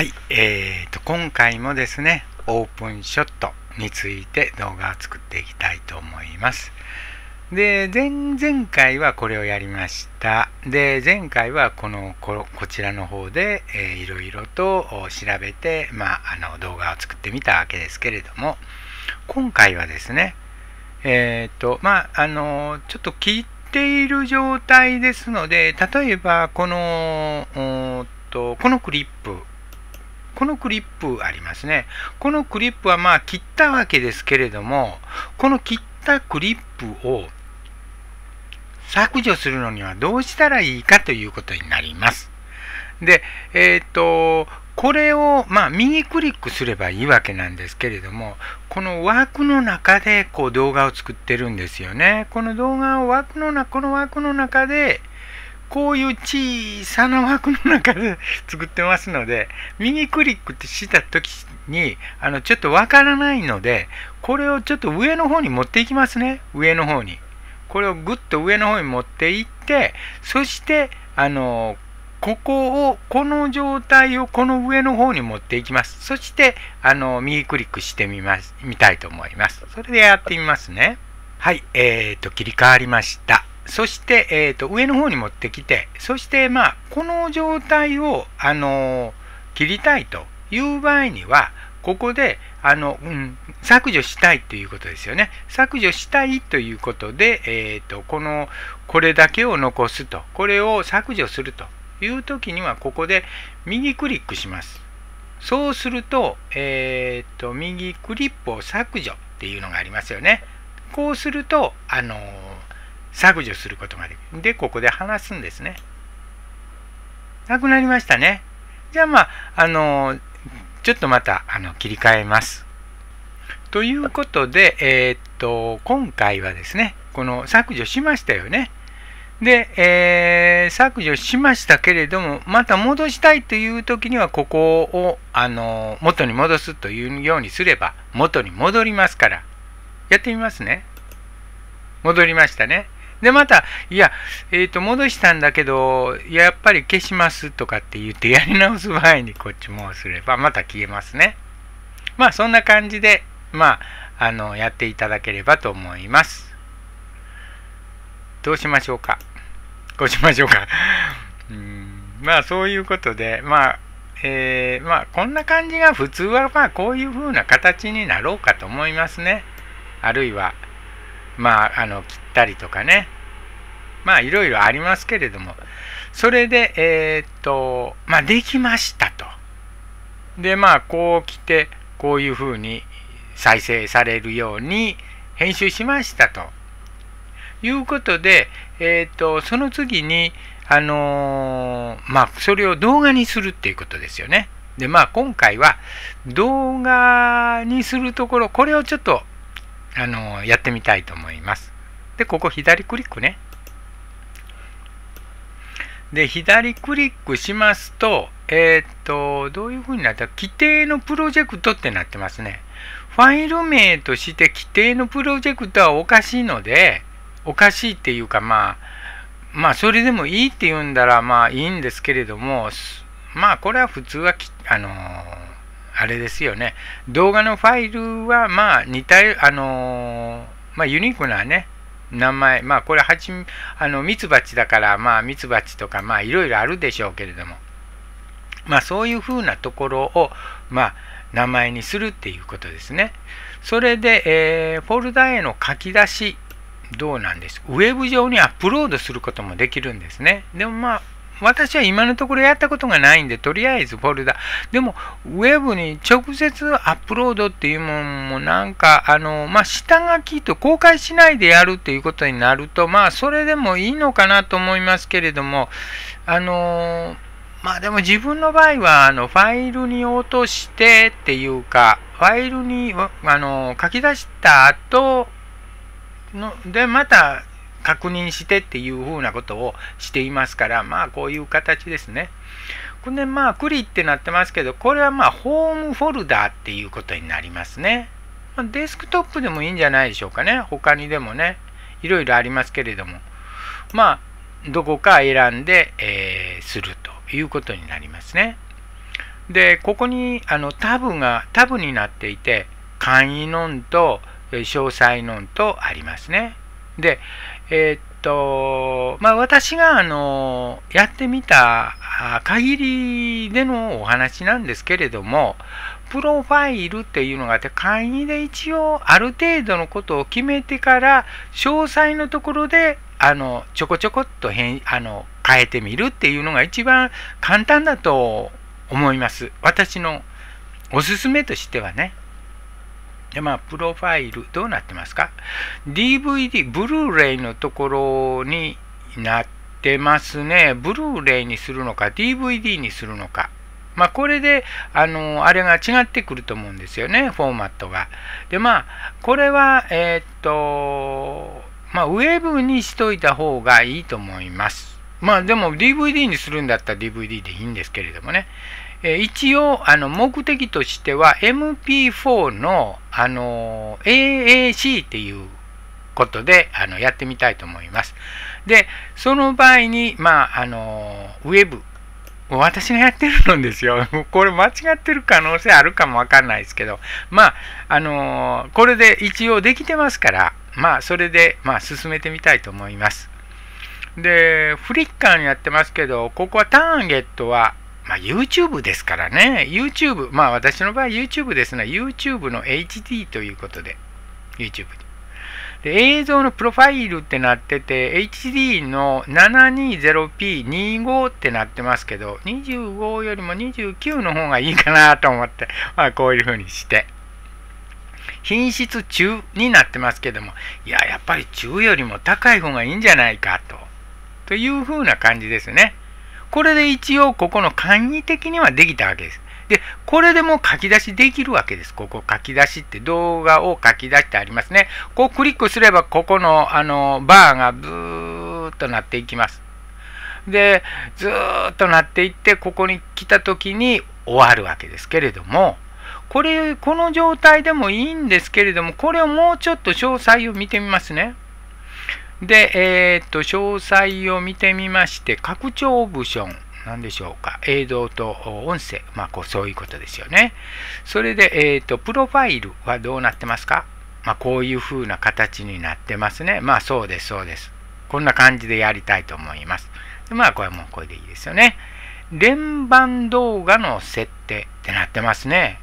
はい、えーと、今回もですね、オープンショットについて動画を作っていきたいと思います。で、前々回はこれをやりました。で、前回はこのここちらの方で、えー、いろいろと調べて、まあ、あの動画を作ってみたわけですけれども、今回はですね、えっ、ー、と、まあ、あの、ちょっと切っている状態ですので、例えばこの、とこのクリップこのクリップありますね。このクリップはまあ切ったわけですけれども、この切ったクリップを削除するのにはどうしたらいいかということになります。で、えっ、ー、と、これを、まあ、右クリックすればいいわけなんですけれども、この枠の中でこう動画を作ってるんですよね。この動画を枠の中、この枠の中でこういう小さな枠の中で作ってますので、右クリックした時に、あの、ちょっとわからないので、これをちょっと上の方に持っていきますね。上の方に。これをぐっと上の方に持っていって、そして、あの、ここを、この状態をこの上の方に持っていきます。そして、あの、右クリックしてみます、見たいと思います。それでやってみますね。はい、えーと、切り替わりました。そして、えーと、上の方に持ってきて、そして、まあ、この状態を、あの切りたいという場合には、ここであの、うん、削除したいということですよね。削除したいということで、えーと、このこれだけを残すと、これを削除するという時には、ここで右クリックします。そうすると、えーと、右クリップを削除っていうのがありますよね。こうすると、あの削除することができる。で、ここで話すんですね。なくなりましたね。じゃあまあ、あのちょっとまたあの切り替えます。ということで、えー、っと、今回はですね、この削除しましたよね。で、えー、削除しましたけれども、また戻したいという時には、ここを、あの元に戻すというようにすれば、元に戻りますから。やってみますね。戻りましたね。で、また、いや、えっ、ー、と、戻したんだけど、やっぱり消しますとかって言ってやり直す場合にこっちもすれば、また消えますね。まあ、そんな感じで、まあ、あの、やっていただければと思います。どうしましょうか？こうしましょうか？うんまあ、そういうことで、まあ、えー、まあ、こんな感じが普通は、まあ、こういう風な形になろうかと思いますね。あるいは、まあ、あの、ったりとかね。まあ、いろいろありますけれども、それで、えー、っと、まあ、できましたと。で、まあ、こう来て、こういうふうに再生されるように編集しましたと。いうことで、えー、っと、その次に、あのー、まあ、それを動画にするっていうことですよね。で、まあ、今回は動画にするところ、これをちょっとあのやってみたいと思います。で、ここ左クリックね。で、左クリックしますと、えー、と、どういうふうになった？規定のプロジェクトってなってますね。ファイル名として規定のプロジェクトはおかしいので、おかしいっていうか、まあ、まあ、それでもいいって言うんだら、まあいいんですけれども、まあ、これは普通は、あのあれですよね。動画のファイルは、まあ、似た、あのまあ、ユニークなね、名前、まあ、これ、蜂、あの、ミツバチだから、まあ、ミツバチとか、まあ、いろいろあるでしょうけれども、まあ、そういうふうなところを、まあ、名前にするっていうことですね。それで、えー、フォルダへの書き出し、どうなんです？ウェブ上にアップロードすることもできるんですね。でもまあ、私は今のところやったことがないんで、とりあえずフォルダ。でも、ウェブに直接アップロードっていうものもなんか、あの、まあ、下書きと公開しないでやるっていうことになると、まあ、それでもいいのかなと思いますけれども、あの、まあでも自分の場合は、あの、ファイルに落としてっていうか、ファイルに、あの、書き出した後の、で、また確認してっていうふうなことをしていますから、まあこういう形ですね。これでまあクリってなってますけど、これはまあホームフォルダーっていうことになりますね。まデスクトップでもいいんじゃないでしょうかね。他にでもね、いろいろありますけれども。まあ、どこか選んで、えー、するということになりますね。で、ここにあのタブが、タブになっていて、簡易ノンと詳細ノンとありますね。で、えー、っと、まあ私があの、やってみた限りでのお話なんですけれども、プロファイルっていうのがあって、簡易で一応ある程度のことを決めてから、詳細のところで、あの、ちょこちょこっと変、あの、変えてみるっていうのが一番簡単だと思います。私のおすすめとしてはね。で、まあ、プロファイル、どうなってますか ?DVD、ブルーレイのところになってますね。ブルーレイにするのか、DVD にするのか。まあ、これで、あの、あれが違ってくると思うんですよね、フォーマットが。で、まあ、これは、えー、っと、まあ、ウェブにしといた方がいいと思います。まあ、でも DVD にするんだったら DVD でいいんですけれどもね。え一応、あの、目的としては MP4 の、あの、AAC っていうことで、あの、やってみたいと思います。で、その場合に、まあ、あの、ウェブ、私がやってるのですよ。これ間違ってる可能性あるかもわかんないですけど、まあ、あのこれで一応できてますから、まあ、それで、まあ、進めてみたいと思います。で、フリッカーにやってますけど、ここはターゲットは、まあ、YouTube ですからね。YouTube、まあ私の場合 YouTube ですが、YouTube の HD ということで、YouTube で映像のプロファイルってなってて、HD の 720p25 ってなってますけど、25よりも29の方がいいかなと思って、まあこういう風にして。品質中になってますけども、いや、やっぱり中よりも高い方がいいんじゃないかと。という風な感じですね。これで一応ここの簡易的にはできたわけです。で、これでも書き出しできるわけです。ここ書き出しって動画を書き出してありますね。こうクリックすればここのあのバーがブーっとなっていきます。で、ずーっとなっていって、ここに来た時に終わるわけですけれども、これ、この状態でもいいんですけれども、これをもうちょっと詳細を見てみますね。で、えー、っと、詳細を見てみまして、拡張オプション、何でしょうか、映像と音声、まあ、こうそういうことですよね。それで、えー、っと、プロファイルはどうなってますか？まあ、こういう風な形になってますね。まあ、そうです、そうです。こんな感じでやりたいと思います。でまあ、これもこれでいいですよね。連番動画の設定ってなってますね。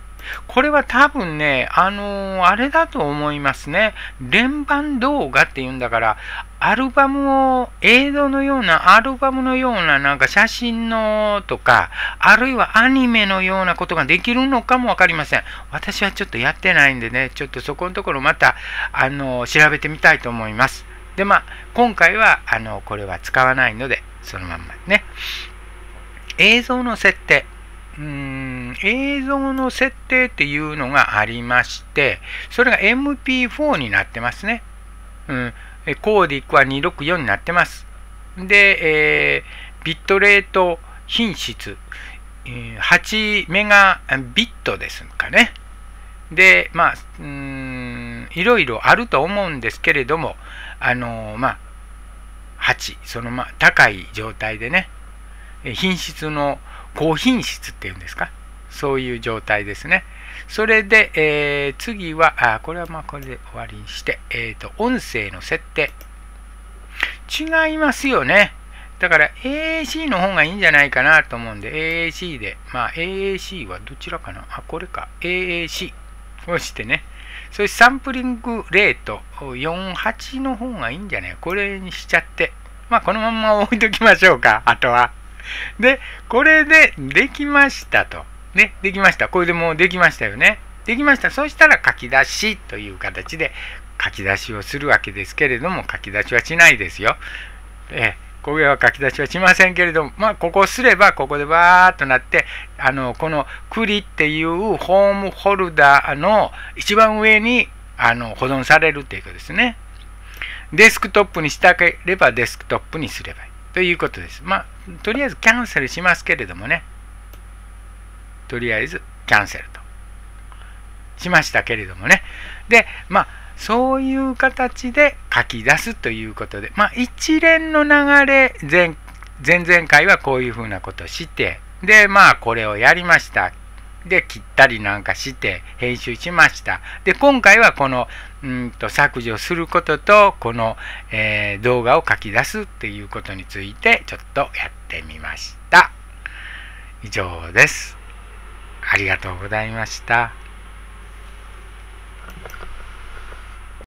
これは多分ね、あのー、あれだと思いますね。連番動画っていうんだから、アルバムを、映像のような、アルバムのような、なんか写真のとか、あるいはアニメのようなことができるのかもわかりません。私はちょっとやってないんでね、ちょっとそこのところまた、あの、調べてみたいと思います。で、まあ、今回は、あの、これは使わないので、そのまんまね。映像の設定。うーん映像の設定っていうのがありまして、それが MP4 になってますね。うん、コーディックは264になってます。で、えー、ビットレート品質、8メガビットですかね。で、まあ、うん、いろいろあると思うんですけれども、あのまあ、8、そのまあ高い状態でね、品質の高品質っていうんですか？そういう状態ですね。それで、えー、次は、あ、これはまあこれで終わりにして、えっ、ー、と、音声の設定。違いますよね。だから AAC の方がいいんじゃないかなと思うんで、AAC で、まあ AAC はどちらかな？あ、これか。AAC をしてね。そしてサンプリングレート48の方がいいんじゃない？これにしちゃって。まあこのまま置いときましょうか。あとは。で、これでできましたと。ね、できました。これでもうできましたよね。できました。そしたら書き出しという形で書き出しをするわけですけれども、書き出しはしないですよ。えこれは書き出しはしませんけれども、まあ、ここすれば、ここでバーっとなって、あの、この栗っていうホームホルダーの一番上にあの保存されるっていうことですね。デスクトップにしたければデスクトップにすればいい。ということです。まあ、とりあえずキャンセルしますけれどもね。とりあえずキャンセルと。しましたけれどもね。で、まあ、そういう形で書き出すということで、まあ、一連の流れ前、前々回はこういうふうなことして、で、まあこれをやりました。で、切ったりなんかして編集しました。で、今回はこのうんと削除することと、この、えー、動画を書き出すっていうことについてちょっとやってみました。以上です。ありがとうございました。